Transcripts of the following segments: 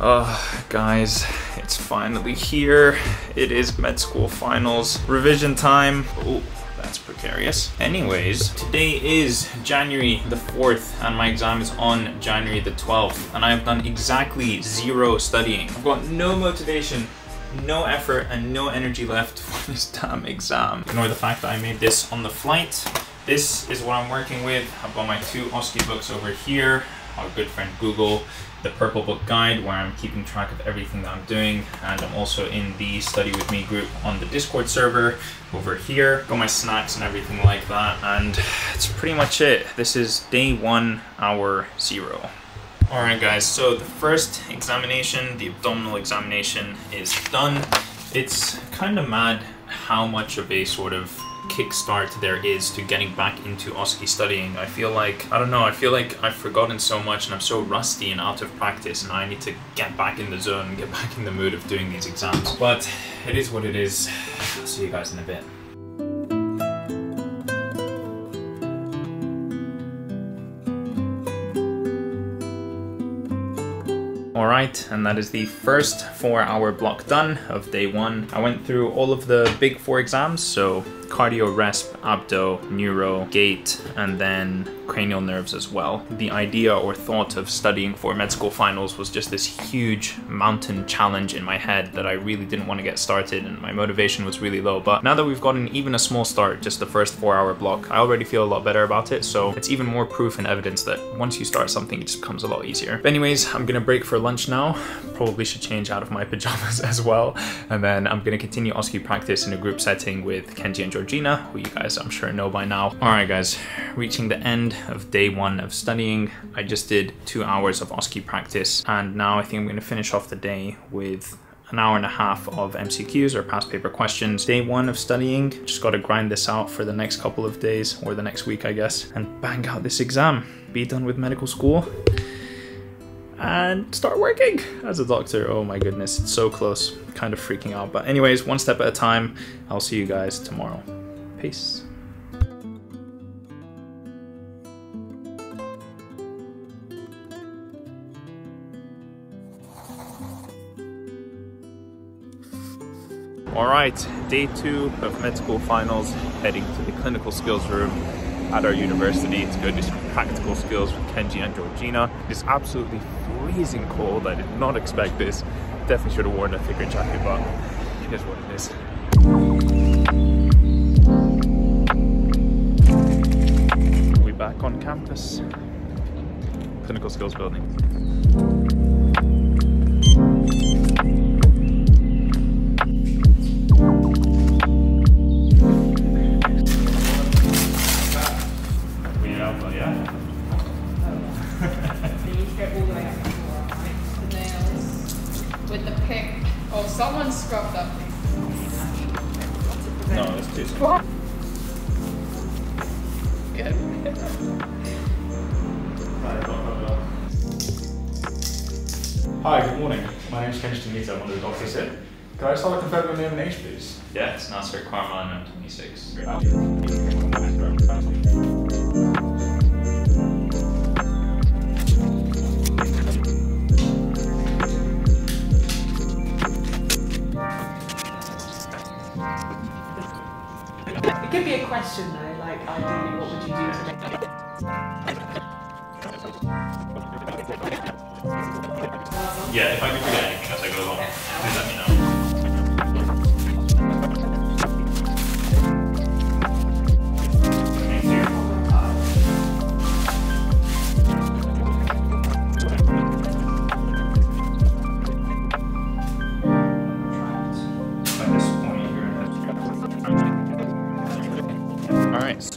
Oh, guys, it's finally here. It is med school finals revision time. Oh, that's precarious. Anyways, today is January the 4th and my exam is on January the 12th and I have done exactly zero studying. I've got no motivation no effort and no energy left for this damn exam. Ignore the fact that I made this on the flight. This is what I'm working with. I've got my two OSCE books over here, our good friend Google, the Purple Book Guide where I'm keeping track of everything that I'm doing and I'm also in the Study With Me group on the Discord server over here. Got my snacks and everything like that and that's pretty much it. This is day one, hour zero. Alright guys, so the first examination, the abdominal examination is done. It's kind of mad how much of a sort of kickstart there is to getting back into OSCE studying. I feel like, I don't know, I feel like I've forgotten so much and I'm so rusty and out of practice and I need to get back in the zone, get back in the mood of doing these exams. But it is what it is. I'll see you guys in a bit. Alright, and that is the first four hour block done of day one. I went through all of the big four exams, so cardio, resp, abdo, neuro, gait, and then cranial nerves as well. The idea or thought of studying for med school finals was just this huge mountain challenge in my head that I really didn't want to get started and my motivation was really low. But now that we've gotten even a small start, just the first four hour block, I already feel a lot better about it. So it's even more proof and evidence that once you start something, it just becomes a lot easier. But anyways, I'm gonna break for lunch now. Probably should change out of my pajamas as well. And then I'm gonna continue OSCE practice in a group setting with Kenji and Georgina, who you guys I'm sure know by now. All right guys, reaching the end of day one of studying. I just did two hours of OSCE practice and now I think I'm going to finish off the day with an hour and a half of MCQs or past paper questions. Day one of studying, just got to grind this out for the next couple of days or the next week, I guess, and bang out this exam. Be done with medical school and start working as a doctor. Oh my goodness, it's so close. Kind of freaking out. But anyways, one step at a time. I'll see you guys tomorrow. Peace. All right, day two of med school finals, heading to the clinical skills room at our university to go do some practical skills with Kenji and Georgina. It's absolutely freezing cold. I did not expect this. Definitely should have worn a thicker jacket, but it is what it is. We're back on campus. Clinical skills building. No, it's. Good. Hi, good morning. My name is Kenji Tanita. I'm one of the doctors here. Can I start with confirming your name and age, please? Yeah, it's Nasser Karman, I'm 26. Though,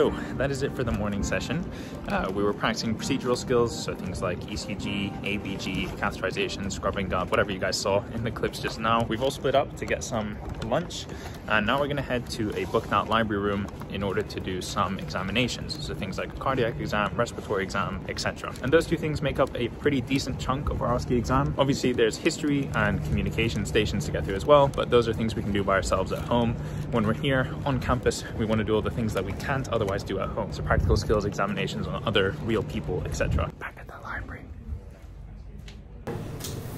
so that is it for the morning session. Uh, we were practicing procedural skills, so things like ECG, ABG, catheterization, scrubbing gut, whatever you guys saw in the clips just now. We've all split up to get some lunch, and now we're gonna head to a booked out library room in order to do some examinations. So things like cardiac exam, respiratory exam, etc. And those two things make up a pretty decent chunk of our OSCE exam. Obviously, there's history and communication stations to get through as well, but those are things we can do by ourselves at home. When we're here on campus, we want to do all the things that we can't otherwise do at home. So practical skills examinations on other real people, etc. Back at the library.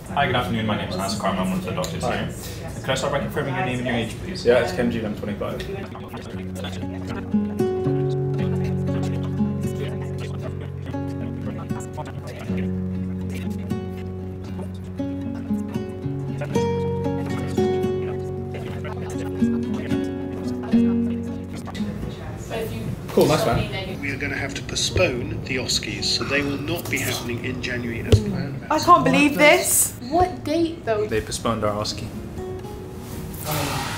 Hi, good afternoon. My name is Hans Karma. I'm one of the doctors here. Could I start by confirming your name and your age, please? Yeah, it's Kenji, I'm 25. Cool, nice show one. we are going to have to postpone the OSCEs, so they will not be happening in January as planned. I can't believe this. What date though? They postponed our OSCE.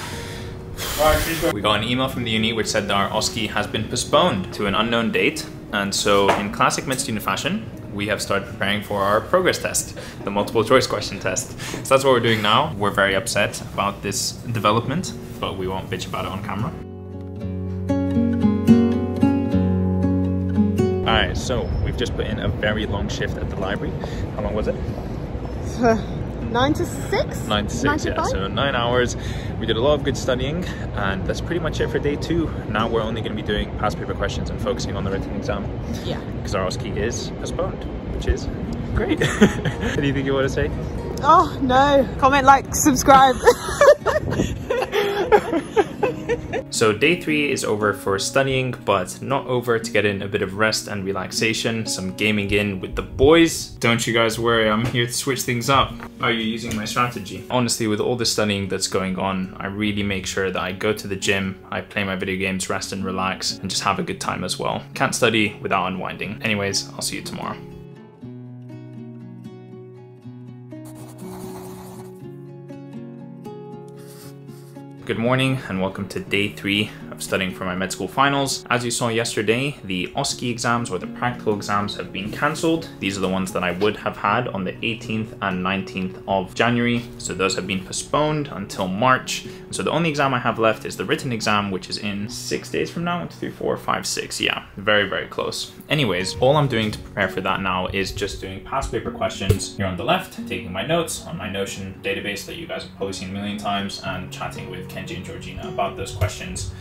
Right, please go. We got an email from the uni which said that our OSCE has been postponed to an unknown date. And so, in classic med student fashion, we have started preparing for our progress test, the multiple choice question test. So that's what we're doing now. We're very upset about this development, but we won't bitch about it on camera. Alright, so we've just put in a very long shift at the library. How long was it? Nine to six? Nine to six, yeah. So nine hours. We did a lot of good studying, and that's pretty much it for day two. Now we're only going to be doing past paper questions and focusing on the written exam Yeah. because our OSCE is postponed, which is great. Anything you want to say? Oh no. Comment, like, subscribe. So day three is over for studying, but not over to get in a bit of rest and relaxation, some gaming in with the boys. Don't you guys worry, I'm here to switch things up. Are you using my strategy? Honestly, with all the studying that's going on, I really make sure that I go to the gym, I play my video games, rest and relax, and just have a good time as well. Can't study without unwinding. Anyways, I'll see you tomorrow. Good morning and welcome to day three of studying for my med school finals. As you saw yesterday, the OSCE exams or the practical exams have been cancelled. These are the ones that I would have had on the 18th and 19th of January. So those have been postponed until March. So the only exam I have left is the written exam, which is in six days from now. One, two, three, four, five, six. Yeah, very, very close. Anyways, all I'm doing to prepare for that now is just doing past paper questions here on the left, taking my notes on my Notion database that you guys have probably seen a million times, and chatting with Kenji and Georgina about those questions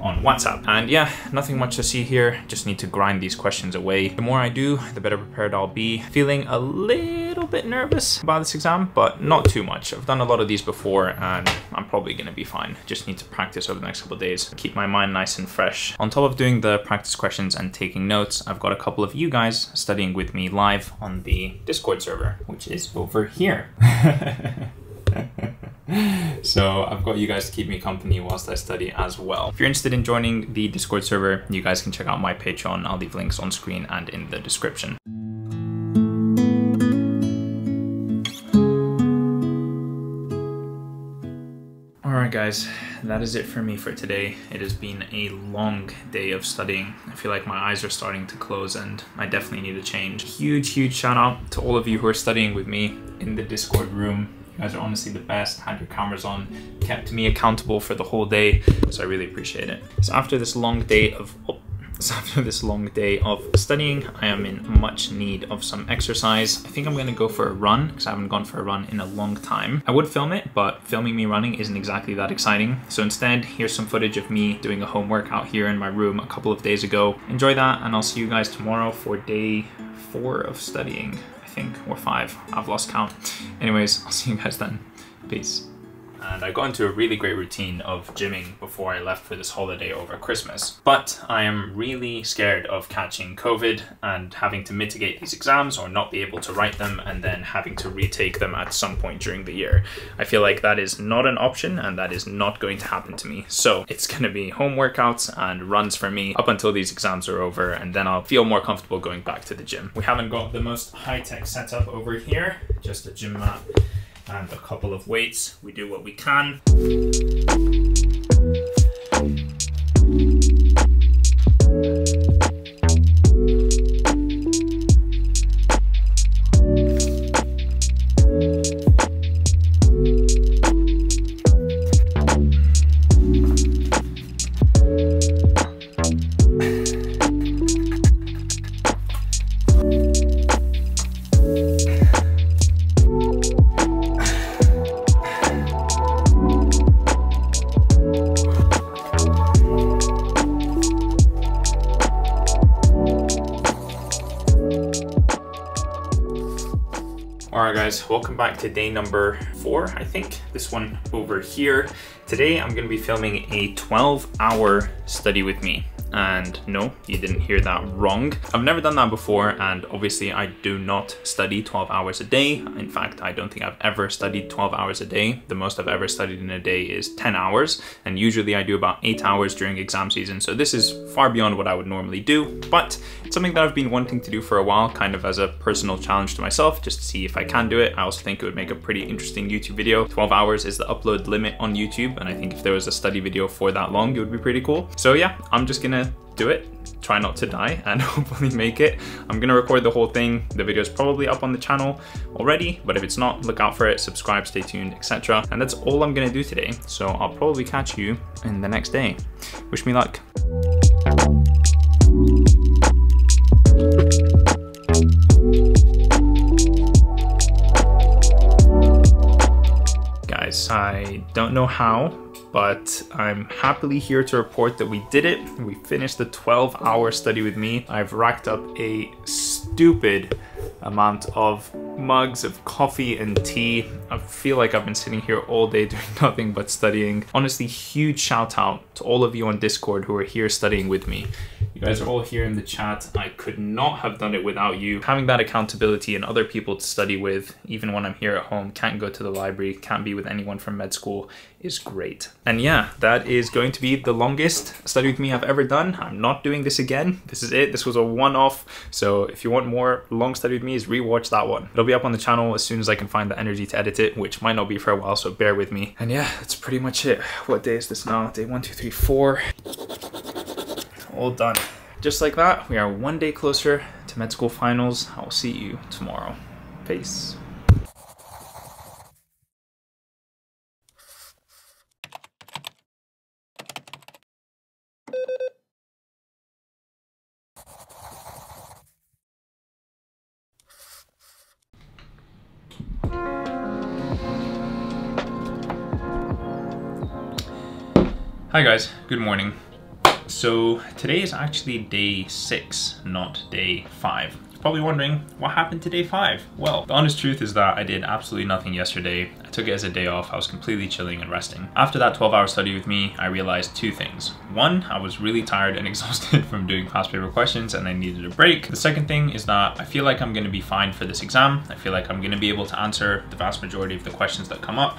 on WhatsApp. And yeah, nothing much to see here. Just need to grind these questions away. The more I do, the better prepared I'll be. Feeling a little bit nervous about this exam, but not too much. I've done a lot of these before and I'm probably gonna be fine. Just need to practice over the next couple days. Keep my mind nice and fresh. On top of doing the practice questions and taking notes, I've got a couple of you guys studying with me live on the Discord server, which is over here. so I've got you guys to keep me company whilst I study as well. If you're interested in joining the Discord server, you guys can check out my Patreon. I'll leave links on screen and in the description. Alright guys, that is it for me for today. It has been a long day of studying. I feel like my eyes are starting to close and I definitely need a change. Huge, huge shout out to all of you who are studying with me in the Discord room. You guys are honestly the best, had your cameras on, kept me accountable for the whole day, so I really appreciate it. So after this long day of so after this long day of studying, I am in much need of some exercise. I think I'm gonna go for a run because I haven't gone for a run in a long time. I would film it, but filming me running isn't exactly that exciting. So instead, here's some footage of me doing a home workout here in my room a couple of days ago. Enjoy that, and I'll see you guys tomorrow for day four of studying, think, or five. I've lost count. Anyways, I'll see you guys then. Peace and I got into a really great routine of gymming before I left for this holiday over Christmas. But I am really scared of catching COVID and having to mitigate these exams or not be able to write them and then having to retake them at some point during the year. I feel like that is not an option and that is not going to happen to me. So it's going to be home workouts and runs for me up until these exams are over and then I'll feel more comfortable going back to the gym. We haven't got the most high-tech setup over here, just a gym mat and a couple of weights. We do what we can. To day number four, I think. This one over here. Today, I'm gonna be filming a 12 hour study with me. And no, you didn't hear that wrong. I've never done that before, and obviously I do not study 12 hours a day. In fact, I don't think I've ever studied 12 hours a day. The most I've ever studied in a day is 10 hours, and usually I do about eight hours during exam season. So this is far beyond what I would normally do, but it's something that I've been wanting to do for a while, kind of as a personal challenge to myself, just to see if I can do it. I also think it would make a pretty interesting YouTube video. 12 hours is the upload limit on YouTube, and I think if there was a study video for that long, it would be pretty cool. So yeah, I'm just gonna do it, try not to die, and hopefully make it. I'm gonna record the whole thing. The video is probably up on the channel already, but if it's not, look out for it, subscribe, stay tuned, etc. And that's all I'm gonna do today. So I'll probably catch you in the next day. Wish me luck. Guys, I don't know how, but I'm happily here to report that we did it. We finished the 12 hour study with me. I've racked up a stupid amount of mugs of coffee and tea. I feel like I've been sitting here all day doing nothing but studying. Honestly, huge shout out to all of you on Discord who are here studying with me. Guys are all here in the chat. I could not have done it without you. Having that accountability and other people to study with, even when I'm here at home, can't go to the library, can't be with anyone from med school, is great. And yeah, that is going to be the longest study with me I've ever done. I'm not doing this again. This is it. This was a one-off. So if you want more long study with me, is rewatch that one. It'll be up on the channel as soon as I can find the energy to edit it, which might not be for a while, so bear with me. And yeah, that's pretty much it. What day is this now? Day one, two, three, four all done. Just like that, we are one day closer to med school finals. I will see you tomorrow. Peace. Hi guys, good morning. So today is actually day six, not day five. You're probably wondering what happened to day five? Well, the honest truth is that I did absolutely nothing yesterday. I took it as a day off. I was completely chilling and resting. After that 12 hour study with me, I realized two things. One, I was really tired and exhausted from doing past paper questions and I needed a break. The second thing is that I feel like I'm gonna be fine for this exam. I feel like I'm gonna be able to answer the vast majority of the questions that come up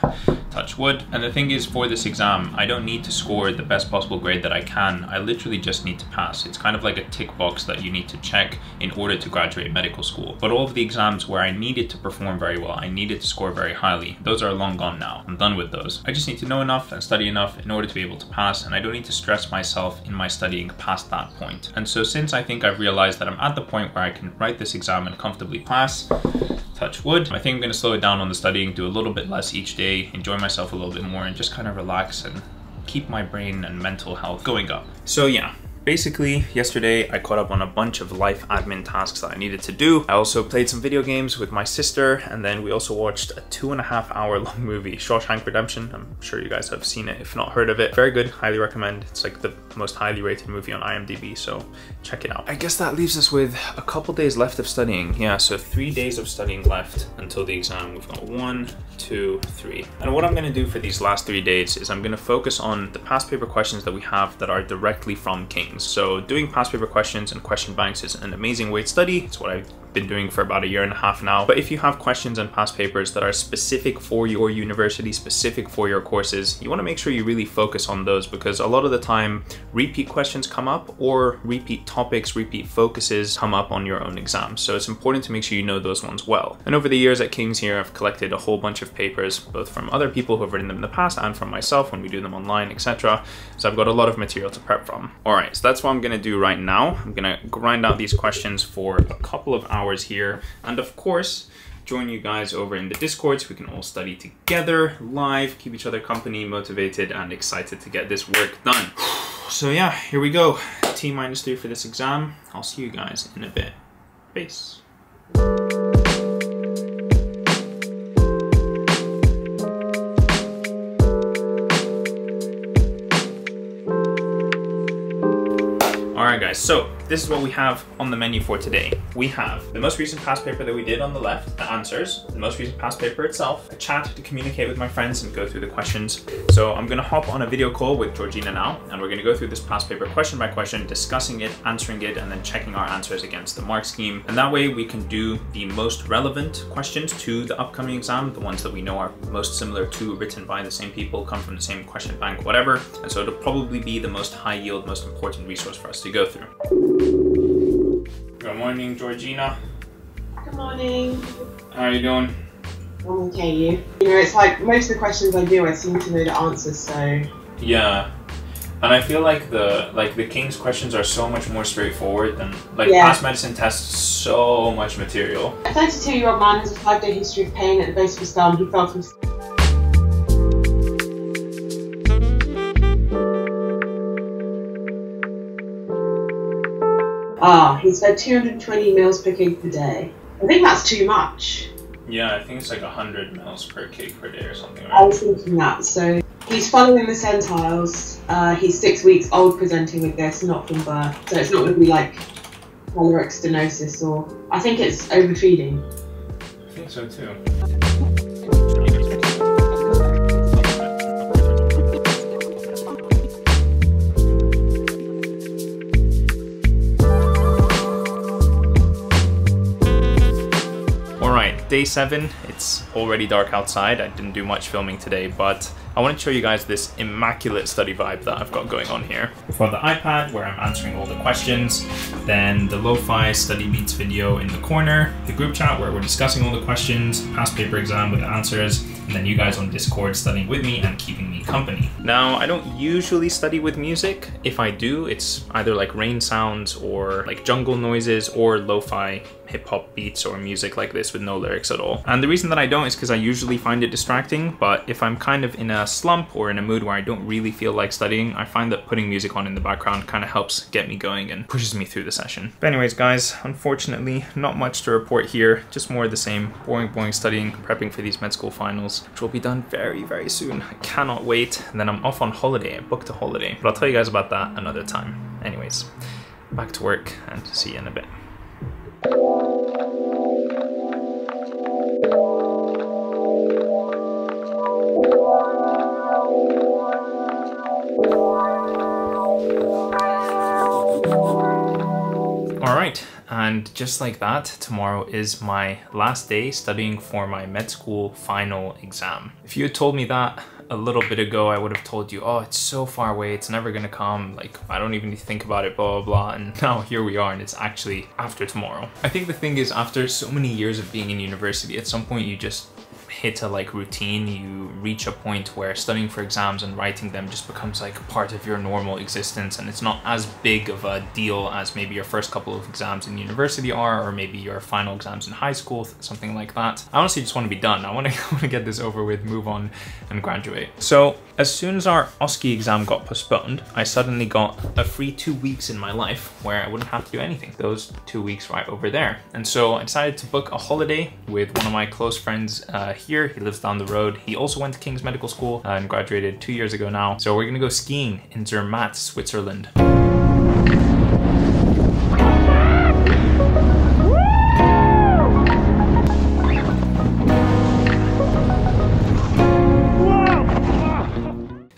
touch wood. And the thing is for this exam, I don't need to score the best possible grade that I can. I literally just need to pass. It's kind of like a tick box that you need to check in order to graduate medical school. But all of the exams where I needed to perform very well, I needed to score very highly, those are long gone now. I'm done with those. I just need to know enough and study enough in order to be able to pass, and I don't need to stress myself in my studying past that point. And so since I think I've realized that I'm at the point where I can write this exam and comfortably pass, touch wood. I think I'm gonna slow it down on the studying, do a little bit less each day, enjoy myself a little bit more and just kind of relax and keep my brain and mental health going up. So yeah, Basically, yesterday I caught up on a bunch of life admin tasks that I needed to do. I also played some video games with my sister, and then we also watched a two and a half hour long movie, Shawshank Redemption. I'm sure you guys have seen it, if not heard of it. Very good, highly recommend. It's like the most highly rated movie on IMDb, so check it out. I guess that leaves us with a couple days left of studying. Yeah, so three days of studying left until the exam. We've got one, two, three. And what I'm gonna do for these last three days is I'm gonna focus on the past paper questions that we have that are directly from King things. So doing past paper questions and question banks is an amazing way to study. It's what I've been doing for about a year and a half now. But if you have questions and past papers that are specific for your university, specific for your courses, you wanna make sure you really focus on those because a lot of the time repeat questions come up or repeat topics, repeat focuses come up on your own exams. So it's important to make sure you know those ones well. And over the years at King's here, I've collected a whole bunch of papers, both from other people who have written them in the past and from myself when we do them online, etc. So I've got a lot of material to prep from. All right, so that's what I'm gonna do right now. I'm gonna grind out these questions for a couple of hours hours here. And of course, join you guys over in the Discord so we can all study together live, keep each other company, motivated, and excited to get this work done. So yeah, here we go. T minus three for this exam. I'll see you guys in a bit. Peace. All right, guys, so this is what we have on the menu for today. We have the most recent past paper that we did on the left, the answers, the most recent past paper itself, a chat to communicate with my friends and go through the questions. So I'm gonna hop on a video call with Georgina now, and we're gonna go through this past paper question by question, discussing it, answering it, and then checking our answers against the mark scheme. And that way we can do the most relevant questions to the upcoming exam, the ones that we know are most similar to, written by the same people, come from the same question bank, whatever. And so it'll probably be the most high yield, most important resource for us to go through. Good morning, Georgina. Good morning. How are you doing? I'm okay, you? You know, it's like most of the questions I do, I seem to know the answers, so. Yeah. And I feel like the like the King's questions are so much more straightforward than like Yeah. PassMedicine tests so much material. A 32 year old man has a five day history of pain at the base of his thumb. He fell from. Ah, he's fed 220 meals per kg per day. I think that's too much. Yeah, I think it's like 100 mils per kg per day or something, I right? was thinking that. So he's following the centiles. Uh, he's six weeks old presenting with this, not from birth. So it's not going to be like pyloric stenosis or. I think it's overfeeding. I think so too. Day seven. It's already dark outside. I didn't do much filming today, but I want to show you guys this immaculate study vibe that I've got going on here. We've got the iPad where I'm answering all the questions, then the lo-fi study beats video in the corner, the group chat where we're discussing all the questions, past paper exam with the answers, and then you guys on Discord studying with me and keeping me company. Now, I don't usually study with music. If I do, it's either like rain sounds or like jungle noises or lo-fi hip hop beats or music like this with no lyrics at all. And the reason that I don't is because I usually find it distracting, but if I'm kind of in a slump or in a mood where I don't really feel like studying, I find that putting music on in the background kind of helps get me going and pushes me through the session. But anyways, guys, unfortunately, not much to report here, just more of the same boring, boring studying, prepping for these med school finals, which will be done very, very soon. I cannot wait. And then I'm off on holiday. I booked a holiday, but I'll tell you guys about that another time. Anyways, back to work and see you in a bit. All right, and just like that, tomorrow is my last day studying for my med school final exam. If you had told me that a little bit ago, I would have told you, oh, it's so far away, it's never gonna come, like, I don't even think about it, blah, blah, blah, and now here we are, and it's actually after tomorrow. I think the thing is, after so many years of being in university, at some point you just hit a like routine you reach a point where studying for exams and writing them just becomes like part of your normal existence and it's not as big of a deal as maybe your first couple of exams in university are or maybe your final exams in high school something like that. I honestly just want to be done. I want to, I want to get this over with move on and graduate. So as soon as our OSCE exam got postponed, I suddenly got a free two weeks in my life where I wouldn't have to do anything. Those two weeks right over there. And so I decided to book a holiday with one of my close friends uh, here. He lives down the road. He also went to King's Medical School uh, and graduated two years ago now. So we're gonna go skiing in Zermatt, Switzerland.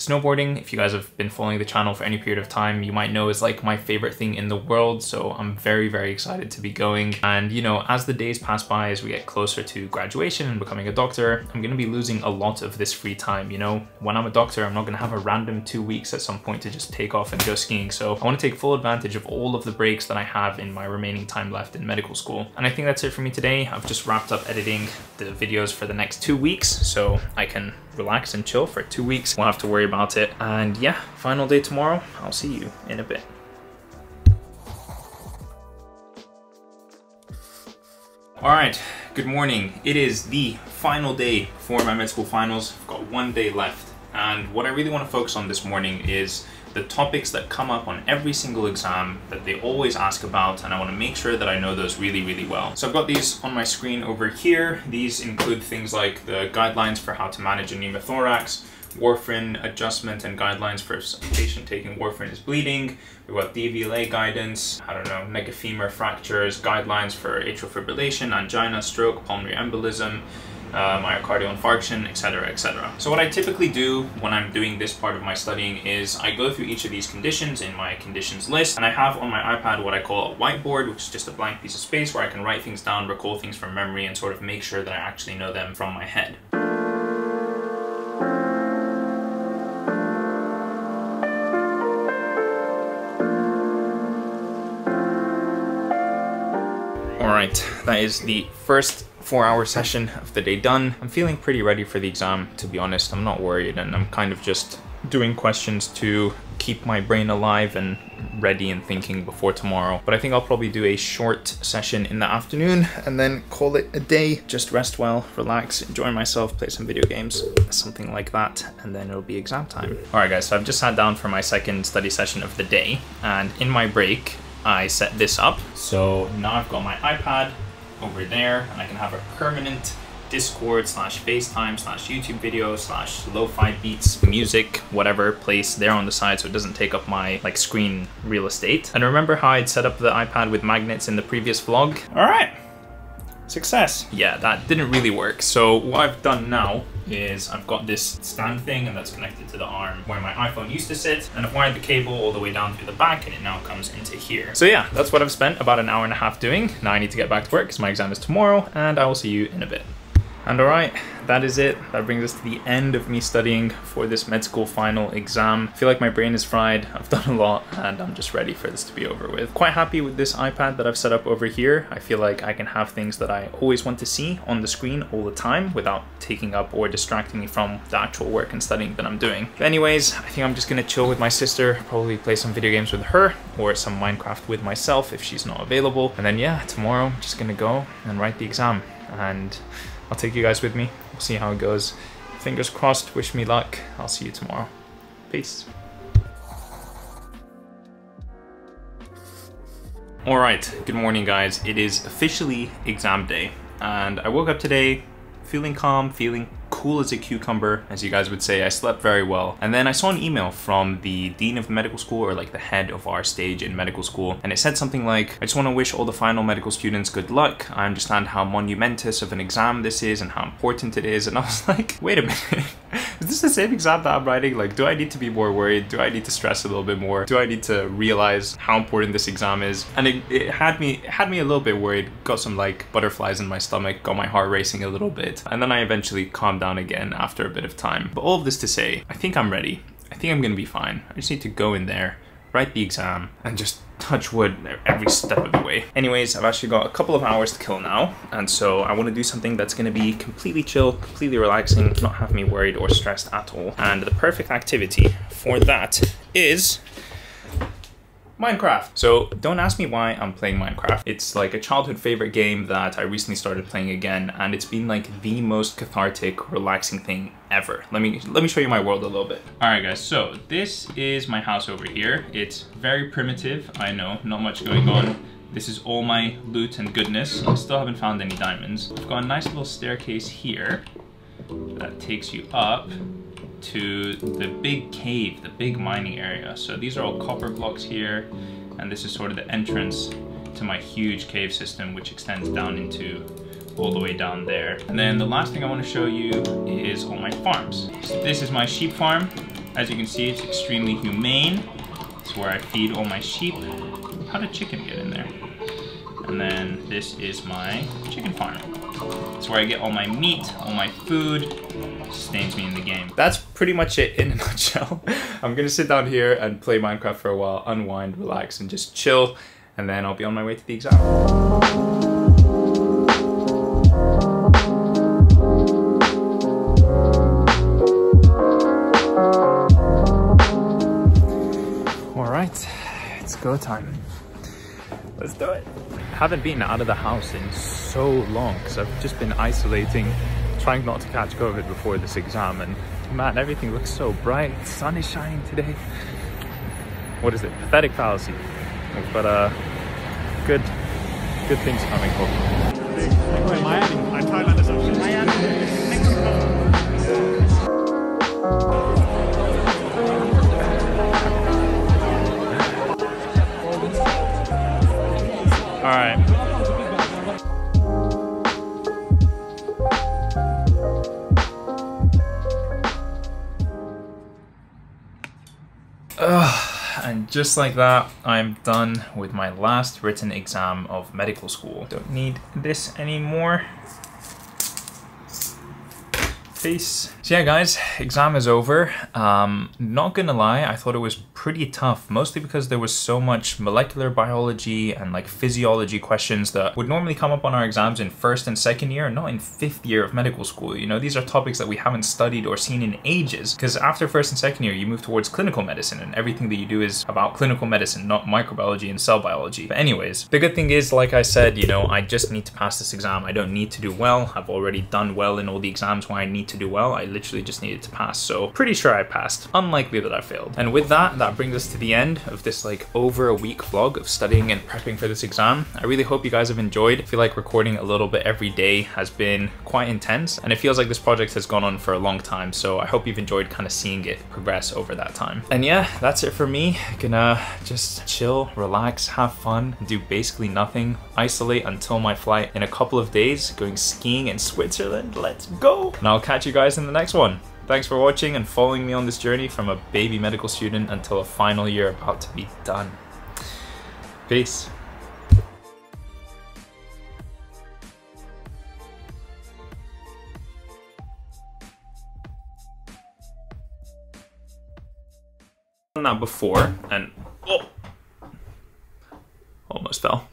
Snowboarding, if you guys have been following the channel for any period of time, you might know is like my favorite thing in the world. So I'm very, very excited to be going. And you know, as the days pass by, as we get closer to graduation and becoming a doctor, I'm gonna be losing a lot of this free time. You know, when I'm a doctor, I'm not gonna have a random two weeks at some point to just take off and go skiing. So I wanna take full advantage of all of the breaks that I have in my remaining time left in medical school. And I think that's it for me today. I've just wrapped up editing the videos for the next two weeks so I can relax and chill for two weeks. Won't have to worry about it. And yeah, final day tomorrow. I'll see you in a bit. All right, good morning. It is the final day for my med school finals. I've got one day left. And what I really want to focus on this morning is the topics that come up on every single exam that they always ask about, and I want to make sure that I know those really, really well. So I've got these on my screen over here. These include things like the guidelines for how to manage a pneumothorax, warfarin adjustment and guidelines for a patient taking warfarin is bleeding. We've got DVLA guidance, I don't know, neck of femur fractures, guidelines for atrial fibrillation, angina, stroke, pulmonary embolism, uh, myocardial infarction, etc., etc. So what I typically do when I'm doing this part of my studying is I go through each of these conditions in my conditions list, and I have on my iPad what I call a whiteboard, which is just a blank piece of space where I can write things down, recall things from memory, and sort of make sure that I actually know them from my head. Alright, that is the first four hour session of the day done. I'm feeling pretty ready for the exam, to be honest. I'm not worried and I'm kind of just doing questions to keep my brain alive and ready and thinking before tomorrow. But I think I'll probably do a short session in the afternoon and then call it a day. Just rest well, relax, enjoy myself, play some video games, something like that, and then it'll be exam time. All right guys, so I've just sat down for my second study session of the day and in my break, I set this up. So now I've got my iPad, over there and I can have a permanent Discord slash FaceTime slash YouTube video slash lo-fi beats, music, whatever place there on the side so it doesn't take up my like screen real estate. And remember how I'd set up the iPad with magnets in the previous vlog? All right, success. Yeah, that didn't really work. So what I've done now is I've got this stand thing and that's connected to the arm where my iPhone used to sit and I've wired the cable all the way down through the back and it now comes into here. So yeah, that's what I've spent about an hour and a half doing. Now I need to get back to work because my exam is tomorrow and I will see you in a bit. And alright, that is it. That brings us to the end of me studying for this med school final exam. I feel like my brain is fried, I've done a lot, and I'm just ready for this to be over with. Quite happy with this iPad that I've set up over here. I feel like I can have things that I always want to see on the screen all the time without taking up or distracting me from the actual work and studying that I'm doing. But anyways, I think I'm just gonna chill with my sister, probably play some video games with her, or some Minecraft with myself if she's not available. And then yeah, tomorrow I'm just gonna go and write the exam. And I'll take you guys with me. We'll see how it goes. Fingers crossed, wish me luck. I'll see you tomorrow. Peace. Alright, good morning guys. It is officially exam day and I woke up today feeling calm, feeling cool as a cucumber, as you guys would say. I slept very well. And then I saw an email from the dean of medical school or like the head of our stage in medical school. And it said something like, I just want to wish all the final medical students good luck. I understand how monumentous of an exam this is and how important it is. And I was like, wait a minute. is this the same exam that I'm writing? Like, do I need to be more worried? Do I need to stress a little bit more? Do I need to realize how important this exam is? And it, it had me had me a little bit worried. Got some like butterflies in my stomach, got my heart racing a little bit. And then I eventually calmed down again after a bit of time. But all of this to say, I think I'm ready. I think I'm gonna be fine. I just need to go in there, write the exam, and just touch wood every step of the way. Anyways, I've actually got a couple of hours to kill now, and so I want to do something that's going to be completely chill, completely relaxing, not have me worried or stressed at all. And the perfect activity for that is Minecraft. So don't ask me why I'm playing Minecraft. It's like a childhood favorite game that I recently started playing again and it's been like the most cathartic, relaxing thing ever. Let me let me show you my world a little bit. All right guys, so this is my house over here. It's very primitive, I know, not much going on. This is all my loot and goodness. I still haven't found any diamonds. I've got a nice little staircase here that takes you up to the big cave, the big mining area. So these are all copper blocks here, and this is sort of the entrance to my huge cave system, which extends down into all the way down there. And then the last thing I want to show you is all my farms. So this is my sheep farm. As you can see, it's extremely humane. It's where I feed all my sheep. How did chicken get in there? And then this is my chicken farm. It's where I get all my meat, all my food, sustains me in the game. That's pretty much it in a nutshell. I'm gonna sit down here and play Minecraft for a while, unwind, relax, and just chill, and then I'll be on my way to the exam. All right, it's go time. Let's do it. Haven't been out of the house in so long because I've just been isolating, trying not to catch COVID before this exam. And Man, everything looks so bright. Sun is shining today. What is it? Pathetic fallacy. But uh, good, good things coming. for All right. Mexico. just like that, I'm done with my last written exam of medical school. Don't need this anymore. Face. So yeah, guys, exam is over. Um, not gonna lie, I thought it was pretty tough, mostly because there was so much molecular biology and like physiology questions that would normally come up on our exams in first and second year, not in fifth year of medical school. You know, these are topics that we haven't studied or seen in ages, because after first and second year, you move towards clinical medicine, and everything that you do is about clinical medicine, not microbiology and cell biology. But anyways, the good thing is, like I said, you know, I just need to pass this exam. I don't need to do well. I've already done well in all the exams where I need to do well. I literally just needed to pass. So pretty sure I passed. Unlikely that I failed. And with that, that brings us to the end of this like over a week vlog of studying and prepping for this exam. I really hope you guys have enjoyed. I feel like recording a little bit every day has been quite intense and it feels like this project has gone on for a long time. So I hope you've enjoyed kind of seeing it progress over that time. And yeah, that's it for me. Gonna just chill, relax, have fun, do basically nothing, isolate until my flight in a couple of days, going skiing in Switzerland. Let's go. And I'll catch you guys in the next one. Thanks for watching and following me on this journey from a baby medical student until a final year about to be done. Peace. That before and oh, almost fell.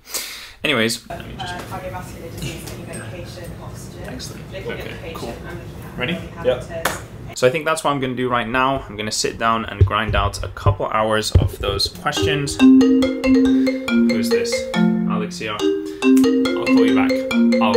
Anyways, let me just Uh, cardiovascular disease, any medication, oxygen. Excellent. Okay, the patient cool. And looking at Ready? inhabitants. So I think that's what I'm going to do right now. I'm going to sit down and grind out a couple hours of those questions. Who's this? Alexia. I'll call you back. I'll